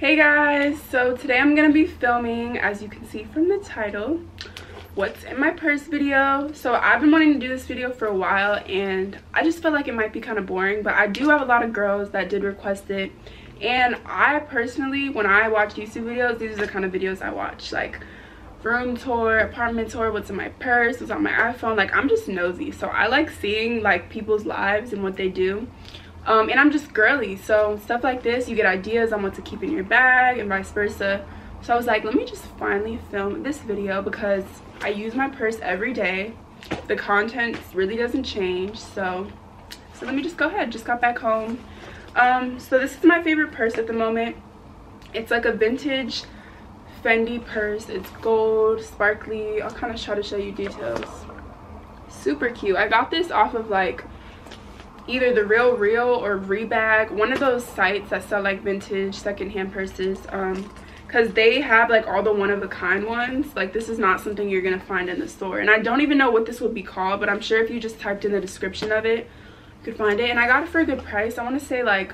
Hey guys, so today I'm gonna be filming, as you can see from the title, what's in my purse video. So I've been wanting to do this video for a while and I just feel like it might be kind of boring, but I do have a lot of girls that did request it. And I personally, when I watch YouTube videos, these are the kind of videos I watch. Like room tour, apartment tour, what's in my purse, what's on my iPhone. Like I'm just nosy. So I like seeing like people's lives and what they do um, and i'm just girly so stuff like this you get ideas on what to keep in your bag and vice versa. So i was like let me just finally film this video because i use my purse every day. The content really doesn't change so so let me just go ahead just got back home. Um so this is my favorite purse at the moment. It's like a vintage fendi purse. It's gold sparkly i'll kind of try to show you details. Super cute. I got this off of like either the real real or rebag one of those sites that sell like vintage secondhand purses um because they have like all the one of a kind ones. Like this is not something you're gonna find in the store. And i don't even know what this would be called but i'm sure if you just typed in the description of it you could find it. And i got it for a good price. I want to say like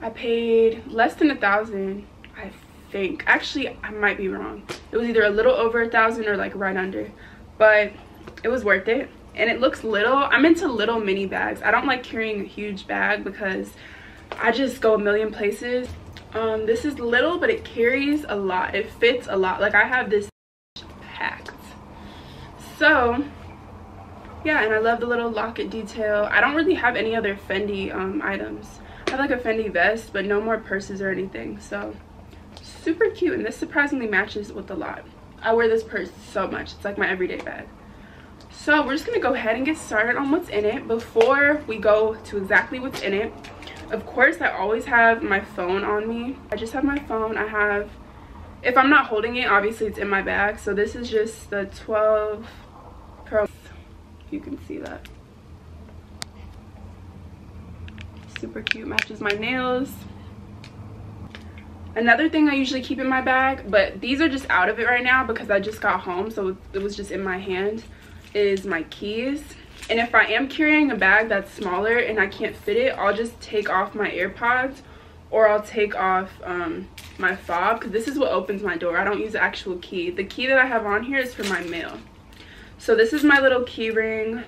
i paid less than a thousand i think. Actually i might be wrong. It was either a little over a thousand or like right under. But it was worth it and it looks little. I'm into little mini bags. I don't like carrying a huge bag because i just go a million places. Um this is little but it carries a lot. It fits a lot. Like i have this packed. So yeah and i love the little locket detail. I don't really have any other fendi um items. I have like a fendi vest but no more purses or anything. So super cute and this surprisingly matches with a lot. I wear this purse so much. It's like my everyday bag so we're just gonna go ahead and get started on what's in it. Before we go to exactly what's in it of course i always have my phone on me. I just have my phone. I have if i'm not holding it obviously it's in my bag. So this is just the 12 pro. You can see that. Super cute matches my nails. Another thing i usually keep in my bag but these are just out of it right now because i just got home so it was just in my hand is my keys. And if i am carrying a bag that's smaller and i can't fit it i'll just take off my airpods or i'll take off um, my fob because this is what opens my door. I don't use the actual key. The key that i have on here is for my mail. So this is my little key ring.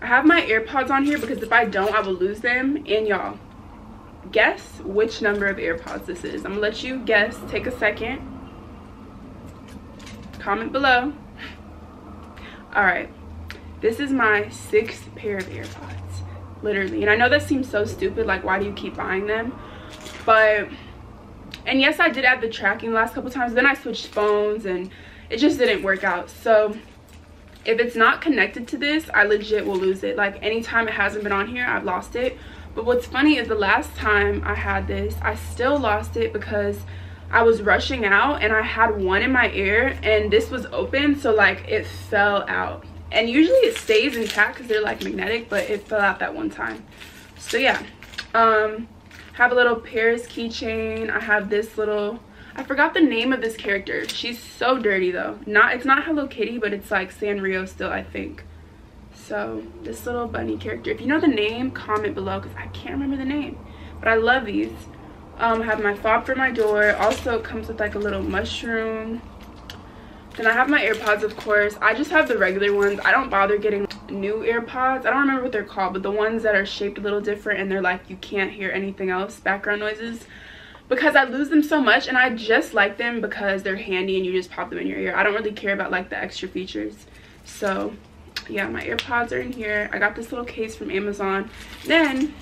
I have my airpods on here because if i don't i will lose them. And y'all guess which number of airpods this is. I'm gonna let you guess. Take a second. Comment below all right. This is my sixth pair of airpods literally. And i know that seems so stupid like why do you keep buying them? But and yes i did add the tracking the last couple times. Then i switched phones and it just didn't work out. So if it's not connected to this i legit will lose it. Like anytime it hasn't been on here i've lost it. But what's funny is the last time i had this i still lost it because I was rushing out and I had one in my ear and this was open so like it fell out. And usually it stays intact because they're like magnetic but it fell out that one time. So yeah. Um have a little Paris keychain. I have this little I forgot the name of this character. She's so dirty though. Not it's not Hello Kitty but it's like Sanrio still I think. So this little bunny character. If you know the name comment below because I can't remember the name. But I love these um, I have my fob for my door. Also, comes with like a little mushroom. Then I have my AirPods, of course. I just have the regular ones. I don't bother getting new AirPods. I don't remember what they're called, but the ones that are shaped a little different and they're like you can't hear anything else, background noises. Because I lose them so much and I just like them because they're handy and you just pop them in your ear. I don't really care about like the extra features. So yeah, my AirPods are in here. I got this little case from Amazon. Then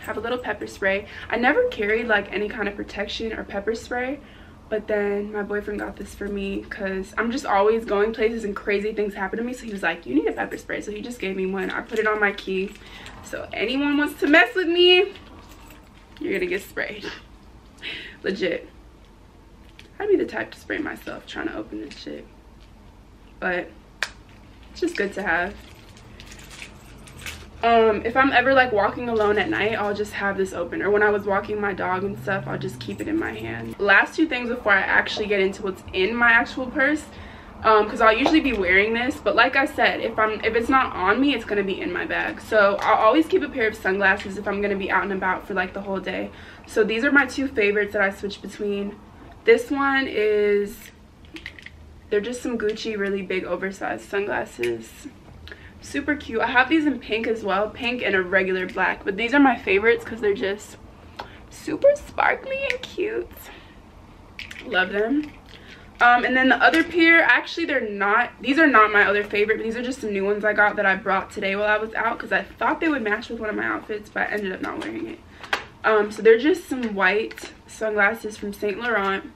have a little pepper spray. I never carried like any kind of protection or pepper spray but then my boyfriend got this for me because i'm just always going places and crazy things happen to me. So he was like you need a pepper spray. So he just gave me one. I put it on my key. So anyone wants to mess with me you're gonna get sprayed. Legit. I'd be the type to spray myself trying to open this shit. But it's just good to have um if i'm ever like walking alone at night i'll just have this open or when i was walking my dog and stuff i'll just keep it in my hand. Last two things before i actually get into what's in my actual purse um because i'll usually be wearing this but like i said if i'm if it's not on me it's going to be in my bag. So i'll always keep a pair of sunglasses if i'm going to be out and about for like the whole day. So these are my two favorites that i switch between. This one is they're just some gucci really big oversized sunglasses super cute. I have these in pink as well pink and a regular black but these are my favorites because they're just super sparkly and cute. Love them. Um, and then the other pair actually they're not these are not my other favorite these are just some new ones i got that i brought today while i was out because i thought they would match with one of my outfits but i ended up not wearing it. Um, so they're just some white sunglasses from saint laurent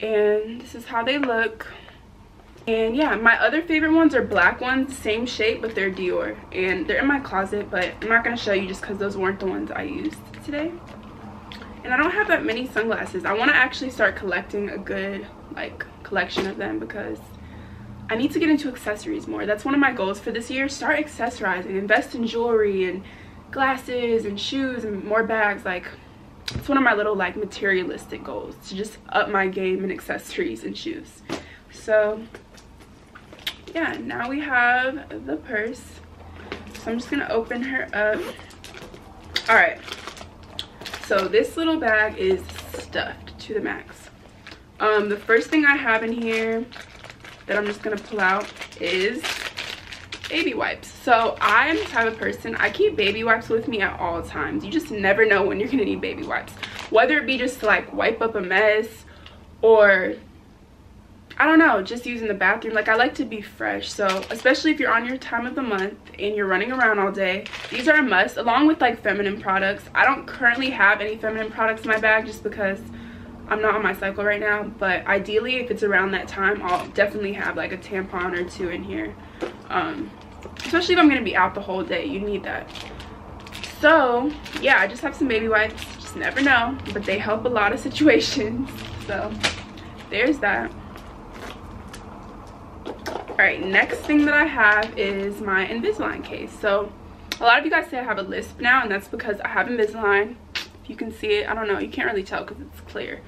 and this is how they look and yeah my other favorite ones are black ones same shape but they're dior. And they're in my closet but i'm not going to show you just because those weren't the ones i used today. And i don't have that many sunglasses. I want to actually start collecting a good like collection of them because i need to get into accessories more. That's one of my goals for this year. Start accessorizing invest in jewelry and glasses and shoes and more bags. Like it's one of my little like materialistic goals to just up my game in accessories and shoes. So yeah now we have the purse. So i'm just gonna open her up. All right. So this little bag is stuffed to the max. Um the first thing i have in here that i'm just gonna pull out is baby wipes. So i'm the type of person i keep baby wipes with me at all times. You just never know when you're gonna need baby wipes. Whether it be just to like wipe up a mess or I don't know, just using the bathroom. Like I like to be fresh. So especially if you're on your time of the month and you're running around all day, these are a must along with like feminine products. I don't currently have any feminine products in my bag just because I'm not on my cycle right now. But ideally if it's around that time, I'll definitely have like a tampon or two in here. Um, especially if I'm going to be out the whole day, you need that. So yeah, I just have some baby wipes. Just never know, but they help a lot of situations. So there's that all right next thing that i have is my invisalign case. So a lot of you guys say i have a lisp now and that's because i have invisalign. If you can see it i don't know you can't really tell because it's clear.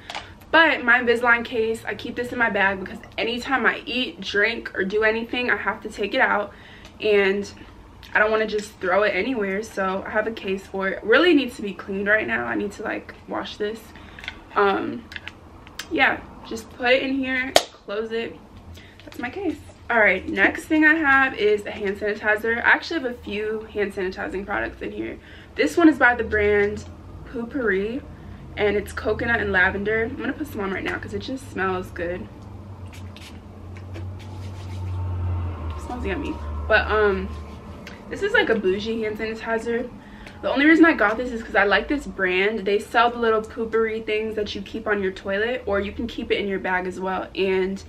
But my invisalign case i keep this in my bag because anytime i eat drink or do anything i have to take it out. And i don't want to just throw it anywhere so i have a case for it. Really needs to be cleaned right now. I need to like wash this. Um yeah just put it in here close it. That's my case all right next thing i have is a hand sanitizer. I actually have a few hand sanitizing products in here. This one is by the brand Poo-Pourri and it's coconut and lavender. I'm gonna put some on right now because it just smells good. It smells yummy. But um this is like a bougie hand sanitizer. The only reason I got this is because I like this brand. They sell the little Poo-Pourri things that you keep on your toilet or you can keep it in your bag as well. And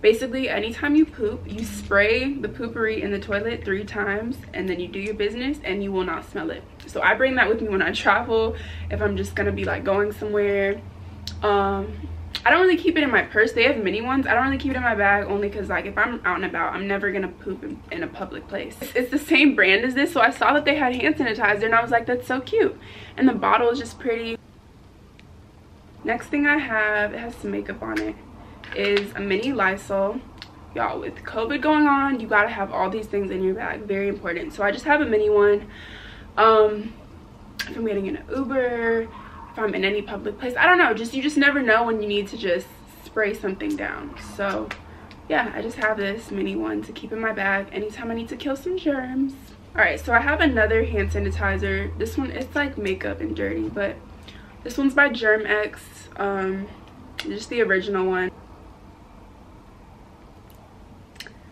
basically anytime you poop you spray the Poo-Pourri in the toilet three times and then you do your business and you will not smell it. So i bring that with me when i travel if i'm just gonna be like going somewhere. Um i don't really keep it in my purse. They have mini ones. I don't really keep it in my bag only because like if i'm out and about i'm never gonna poop in, in a public place. It's the same brand as this so i saw that they had hand sanitizer and i was like that's so cute. And the bottle is just pretty. Next thing i have it has some makeup on it is a mini Lysol. Y'all, with COVID going on, you gotta have all these things in your bag. Very important. So I just have a mini one. Um, if I'm getting in an Uber, if I'm in any public place, I don't know. Just you just never know when you need to just spray something down. So yeah, I just have this mini one to keep in my bag anytime I need to kill some germs. All right, so I have another hand sanitizer. This one, it's like makeup and dirty, but this one's by Germ-X. Um, just the original one.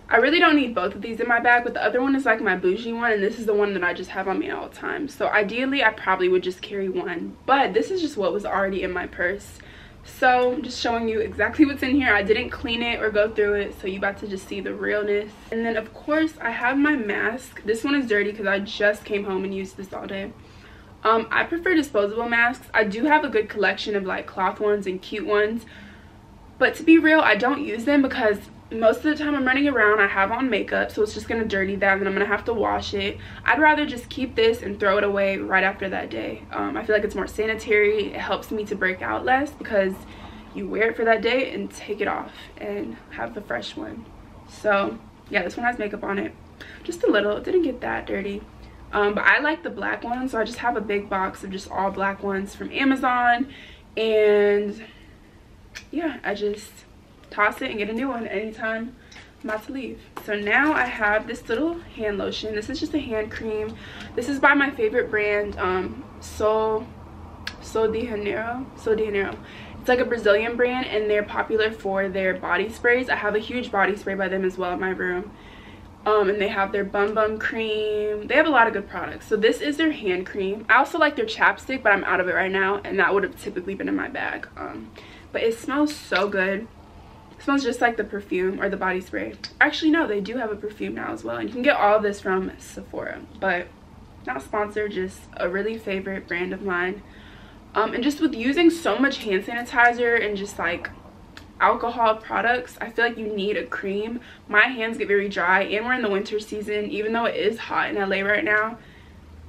I really don't need both of these in my bag, but the other one is like my bougie one, and this is the one that I just have on me all the time. So ideally, I probably would just carry one, but this is just what was already in my purse. So just showing you exactly what's in here. I didn't clean it or go through it, so you about to just see the realness. And then of course, I have my mask. This one is dirty because I just came home and used this all day. Um, I prefer disposable masks. I do have a good collection of like cloth ones and cute ones. But to be real, I don't use them because most of the time I'm running around, I have on makeup, so it's just going to dirty that, and then I'm going to have to wash it. I'd rather just keep this and throw it away right after that day. Um, I feel like it's more sanitary. It helps me to break out less because you wear it for that day and take it off and have the fresh one so yeah this one has makeup on it just a little it didn't get that dirty um, but i like the black one so i just have a big box of just all black ones from amazon and yeah i just toss it and get a new one anytime I'm about to leave so now i have this little hand lotion this is just a hand cream this is by my favorite brand um Sol Sol de Janeiro Sol de Janeiro it's like a Brazilian brand and they're popular for their body sprays. I have a huge body spray by them as well in my room. Um, and they have their Bum Bum cream. They have a lot of good products. So this is their hand cream. I also like their chapstick, but I'm out of it right now. And that would have typically been in my bag. Um, but it smells so good. Smells just like the perfume or the body spray. Actually, no, they do have a perfume now as well. And you can get all this from Sephora. But not sponsored, just a really favorite brand of mine um, and just with using so much hand sanitizer and just like alcohol products i feel like you need a cream my hands get very dry and we're in the winter season even though it is hot in la right now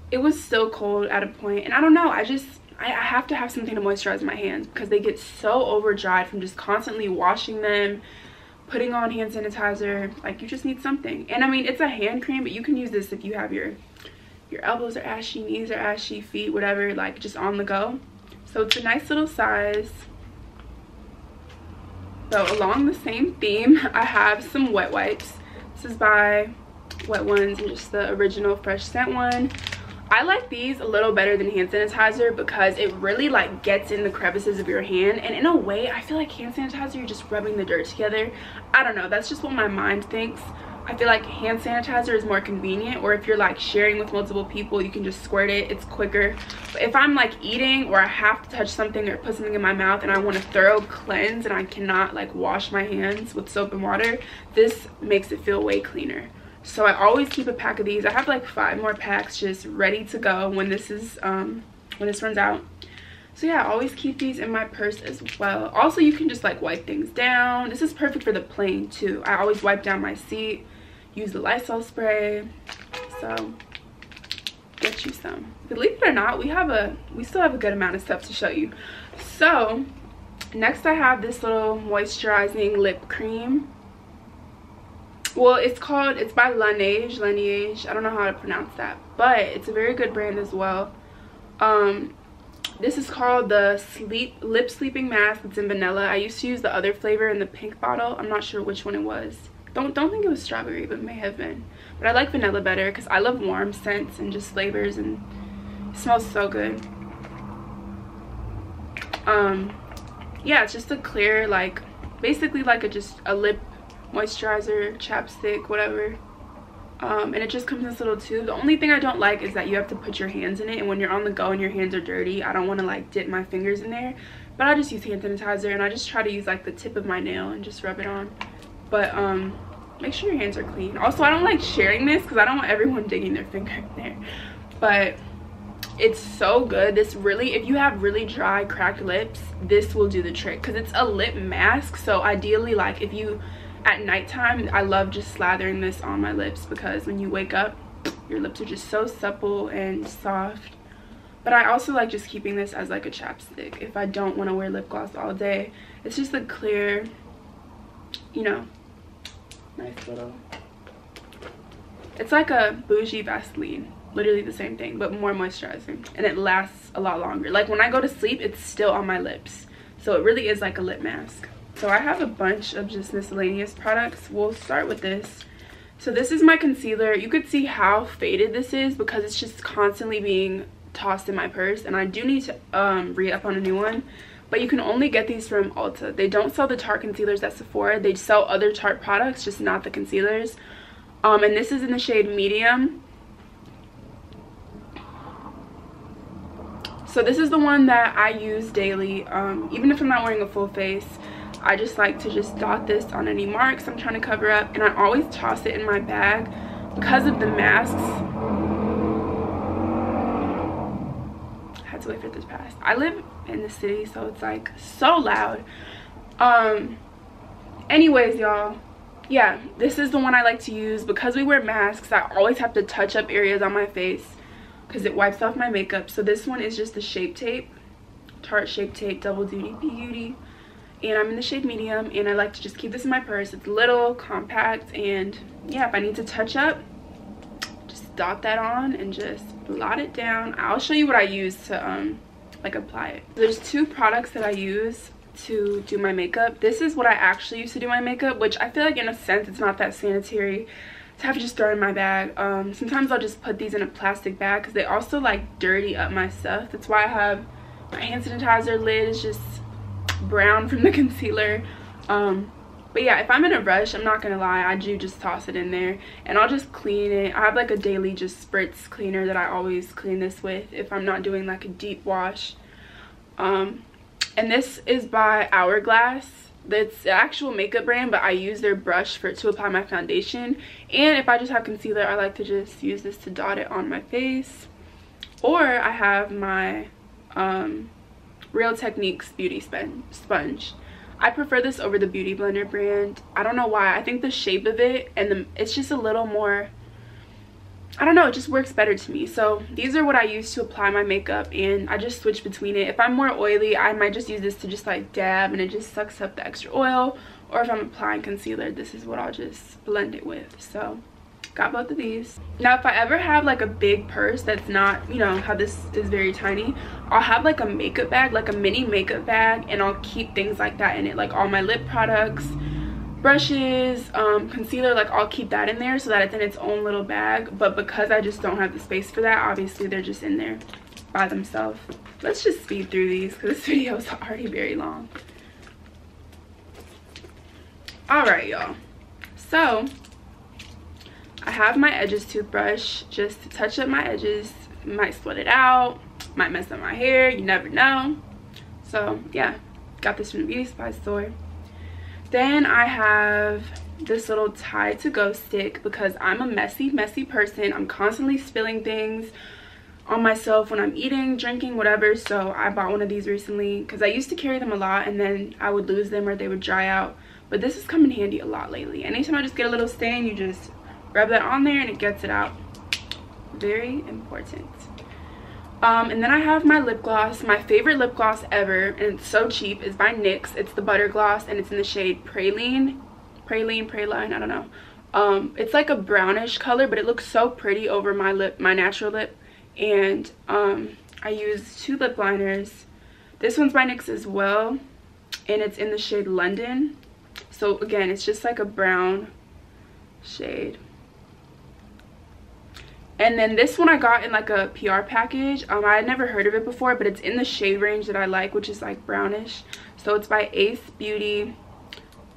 it was still cold at a point and i don't know i just I, have to have something to moisturize my hands because they get so over dried from just constantly washing them putting on hand sanitizer like you just need something and i mean it's a hand cream but you can use this if you have your your elbows are ashy knees are ashy feet whatever like just on the go so it's a nice little size. So along the same theme, I have some wet wipes. This is by Wet Ones and just the original fresh scent one. I like these a little better than hand sanitizer because it really like gets in the crevices of your hand. And in a way I feel like hand sanitizer you're just rubbing the dirt together. I don't know, that's just what my mind thinks. I feel like hand sanitizer is more convenient or if you're like sharing with multiple people you can just squirt it. It's quicker. But if I'm like eating or I have to touch something or put something in my mouth and I want a thorough cleanse and I cannot like wash my hands with soap and water this makes it feel way cleaner so I always keep a pack of these I have like five more packs just ready to go when this is um when this runs out so yeah I always keep these in my purse as well also you can just like wipe things down this is perfect for the plane too I always wipe down my seat use the Lysol spray. So get you some. Believe it or not, we have a we still have a good amount of stuff to show you. So next I have this little moisturizing lip cream. Well, it's called, it's by Laneige, Laneige. I don't know how to pronounce that, but it's a very good brand as well. Um, this is called the sleep lip sleeping mask it's in vanilla i used to use the other flavor in the pink bottle i'm not sure which one it was don't don't think it was strawberry, but may have been. But I like vanilla better because I love warm scents and just flavors and smells so good. Um, yeah, it's just a clear like basically like a just a lip moisturizer, chapstick, whatever. Um, and it just comes in this little tube. The only thing I don't like is that you have to put your hands in it and when you're on the go and your hands are dirty, I don't want to like dip my fingers in there. But I just use hand sanitizer and I just try to use like the tip of my nail and just rub it on. But um make sure your hands are clean also i don't like sharing this because i don't want everyone digging their finger in there but it's so good this really if you have really dry cracked lips this will do the trick because it's a lip mask so ideally like if you at nighttime i love just slathering this on my lips because when you wake up your lips are just so supple and soft. But i also like just keeping this as like a chapstick. If i don't want to wear lip gloss all day it's just a clear you know nice little it's like a bougie vaseline literally the same thing but more moisturizing and it lasts a lot longer. Like when i go to sleep it's still on my lips. So it really is like a lip mask so i have a bunch of just miscellaneous products we'll start with this so this is my concealer you could see how faded this is because it's just constantly being tossed in my purse and i do need to um re-up on a new one but you can only get these from Ulta. They don't sell the Tarte concealers at Sephora. They sell other Tarte products, just not the concealers. Um, and this is in the shade medium. So this is the one that I use daily. Um, even if I'm not wearing a full face, I just like to just dot this on any marks I'm trying to cover up. And I always toss it in my bag because of the masks. I had to wait for this pass. I live in the city so it's like so loud um anyways y'all yeah this is the one i like to use because we wear masks i always have to touch up areas on my face because it wipes off my makeup so this one is just the shape tape tarte shape tape double duty beauty and I'm in the shade medium and I like to just keep this in my purse. It's little, compact, and yeah, if I need to touch up, just dot that on and just blot it down. I'll show you what I use to um like apply it. There's two products that I use to do my makeup. This is what I actually use to do my makeup, which I feel like in a sense it's not that sanitary to have to just throw in my bag. Um, sometimes I'll just put these in a plastic bag because they also like dirty up my stuff. That's why I have my hand sanitizer lid is just brown from the concealer. Um, but yeah, if I'm in a rush, I'm not gonna lie, I do just toss it in there and I'll just clean it. I have like a daily just spritz cleaner that I always clean this with if I'm not doing like a deep wash. Um, and this is by Hourglass. It's an actual makeup brand, but I use their brush for to apply my foundation. And if I just have concealer, I like to just use this to dot it on my face. Or I have my um, Real Techniques Beauty Sponge. I prefer this over the Beauty Blender brand. I don't know why. I think the shape of it and the, it's just a little more, I don't know, it just works better to me. So these are what I use to apply my makeup and I just switch between it. If I'm more oily, I might just use this to just like dab and it just sucks up the extra oil. Or if I'm applying concealer, this is what I'll just blend it with. So got both of these. Now if i ever have like a big purse that's not you know how this is very tiny i'll have like a makeup bag like a mini makeup bag and i'll keep things like that in it. Like all my lip products brushes um, concealer like i'll keep that in there so that it's in its own little bag. But because i just don't have the space for that obviously they're just in there by themselves. Let's just speed through these because this video is already very long. All right y'all. So I have my edges toothbrush just to touch up my edges. Might split it out, might mess up my hair, you never know. So yeah, got this from the beauty supply store. Then I have this little Tide to Go stick because I'm a messy, messy person. I'm constantly spilling things on myself when I'm eating, drinking, whatever. So I bought one of these recently because I used to carry them a lot and then I would lose them or they would dry out. But this has come in handy a lot lately. Anytime I just get a little stain, you just rub that on there and it gets it out. Very important. Um, and then i have my lip gloss my favorite lip gloss ever and it's so cheap. Is by nyx it's the butter gloss and it's in the shade praline. Praline praline i don't know. Um, it's like a brownish color but it looks so pretty over my lip my natural lip. And um, i use two lip liners. This one's by nyx as well and it's in the shade london. So again it's just like a brown shade and then this one i got in like a pr package. Um i had never heard of it before but it's in the shade range that i like which is like brownish. So it's by ace beauty.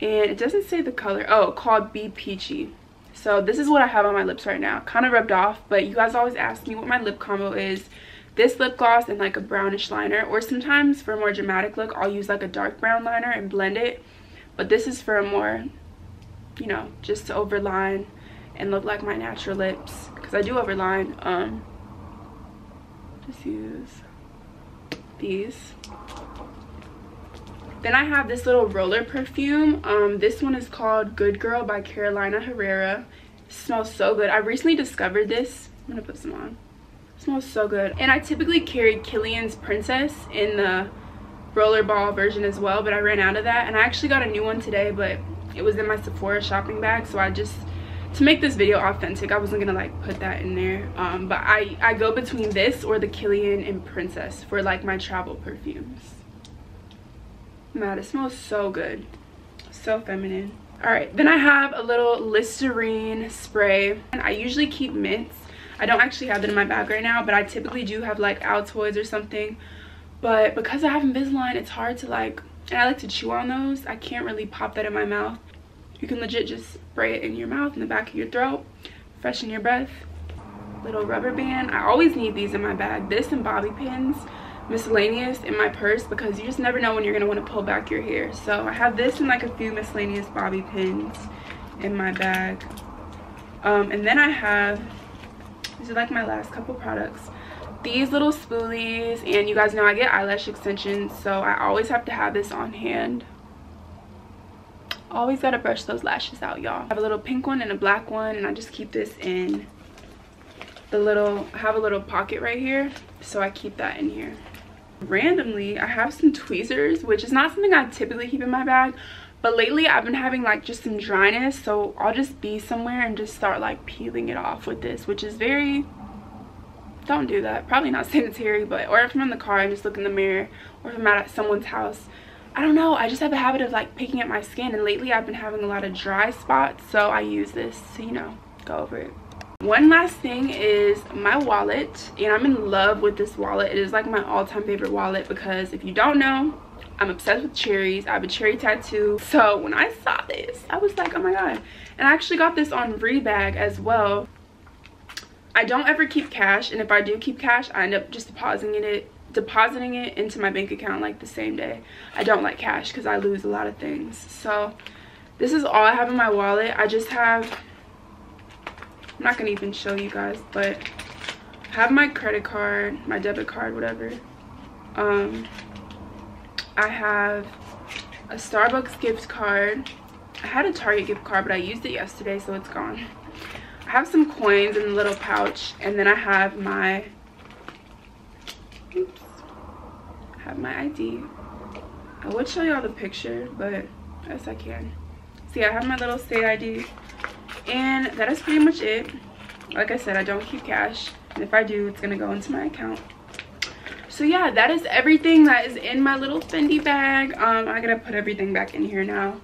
And it doesn't say the color. Oh called be peachy. So this is what i have on my lips right now. Kind of rubbed off but you guys always ask me what my lip combo is. This lip gloss and like a brownish liner or sometimes for a more dramatic look i'll use like a dark brown liner and blend it. But this is for a more you know just to overline and look like my natural lips because I do overline. Um, just use these. Then I have this little roller perfume. Um, this one is called Good Girl by Carolina Herrera. It smells so good. I recently discovered this. I'm gonna put some on. It smells so good. And I typically carry Kilian's Princess in the rollerball version as well, but I ran out of that. And I actually got a new one today, but it was in my Sephora shopping bag, so I just to make this video authentic i wasn't gonna like put that in there. Um, but i i go between this or the kilian and princess for like my travel perfumes. Man it smells so good. So feminine. All right then i have a little listerine spray. And i usually keep mints. I don't actually have it in my bag right now but i typically do have like altoids or something. But because i have invisalign it's hard to like and i like to chew on those. I can't really pop that in my mouth you can legit just spray it in your mouth in the back of your throat freshen your breath. Little rubber band. I always need these in my bag. This and bobby pins. Miscellaneous in my purse because you just never know when you're going to want to pull back your hair. So i have this and like a few miscellaneous bobby pins in my bag. Um, and then i have these are like my last couple products. These little spoolies and you guys know i get eyelash extensions so i always have to have this on hand always gotta brush those lashes out y'all. I have a little pink one and a black one and i just keep this in the little I have a little pocket right here so i keep that in here. Randomly i have some tweezers which is not something i typically keep in my bag but lately i've been having like just some dryness so i'll just be somewhere and just start like peeling it off with this which is very don't do that. Probably not sanitary but or if i'm in the car and just look in the mirror or if i'm at someone's house i don't know i just have a habit of like picking at my skin and lately i've been having a lot of dry spots so i use this to you know go over it. One last thing is my wallet and i'm in love with this wallet. It is like my all-time favorite wallet because if you don't know i'm obsessed with cherries. I have a cherry tattoo. So when i saw this i was like oh my god. And i actually got this on rebag as well. I don't ever keep cash and if i do keep cash i end up just depositing it depositing it into my bank account like the same day i don't like cash because i lose a lot of things so this is all i have in my wallet i just have I'm not gonna even show you guys, but I have my credit card, my debit card, whatever. Um, I have a Starbucks gift card. I had a Target gift card, but I used it yesterday, so it's gone. I have some coins in a little pouch, and then I have my, oops, I have my ID. I would show y'all the picture, but yes, I can. See, I have my little state ID and that is pretty much it. Like i said i don't keep cash and if i do it's gonna go into my account. So yeah that is everything that is in my little fendi bag. Um i'm gonna put everything back in here now.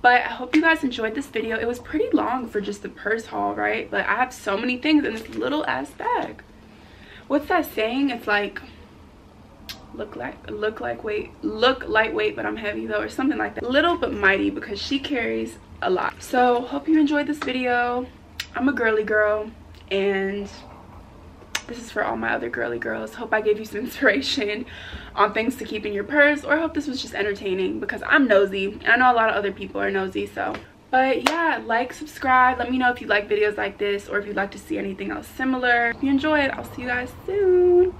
But i hope you guys enjoyed this video. It was pretty long for just the purse haul right? But i have so many things in this little ass bag. What's that saying? It's like look like look like weight look lightweight but i'm heavy though or something like that. Little but mighty because she carries a lot. So hope you enjoyed this video. I'm a girly girl and this is for all my other girly girls. Hope i gave you some inspiration on things to keep in your purse or hope this was just entertaining because i'm nosy and i know a lot of other people are nosy so. But yeah like subscribe let me know if you like videos like this or if you'd like to see anything else similar. If you enjoyed i'll see you guys soon